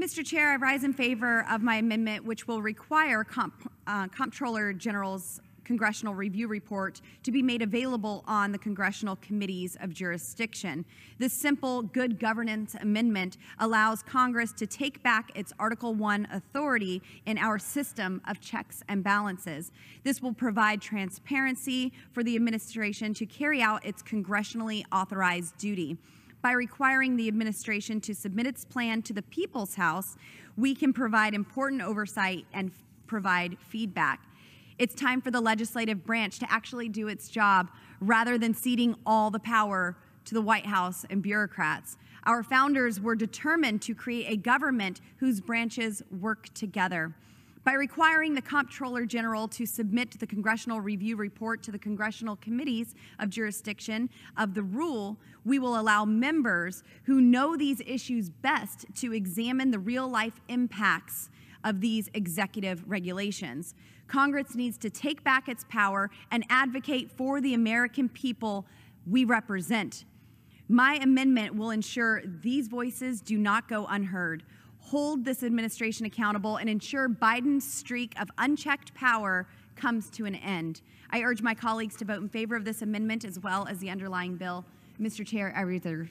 Mr. Chair, I rise in favor of my amendment, which will require Comp- uh, Comptroller General's congressional review report to be made available on the congressional committees of jurisdiction. This simple good governance amendment allows Congress to take back its Article 1 authority in our system of checks and balances. This will provide transparency for the administration to carry out its congressionally authorized duty. By requiring the administration to submit its plan to the People's House, we can provide important oversight and provide feedback. It's time for the legislative branch to actually do its job rather than ceding all the power to the White House and bureaucrats. Our founders were determined to create a government whose branches work together. By requiring the Comptroller General to submit the Congressional Review Report to the Congressional Committees of Jurisdiction of the rule, we will allow members who know these issues best to examine the real life impacts of these executive regulations. Congress needs to take back its power and advocate for the American people we represent. My amendment will ensure these voices do not go unheard, hold this administration accountable, and ensure Biden's streak of unchecked power comes to an end. I urge my colleagues to vote in favor of this amendment as well as the underlying bill. Mr. Chair, I reserve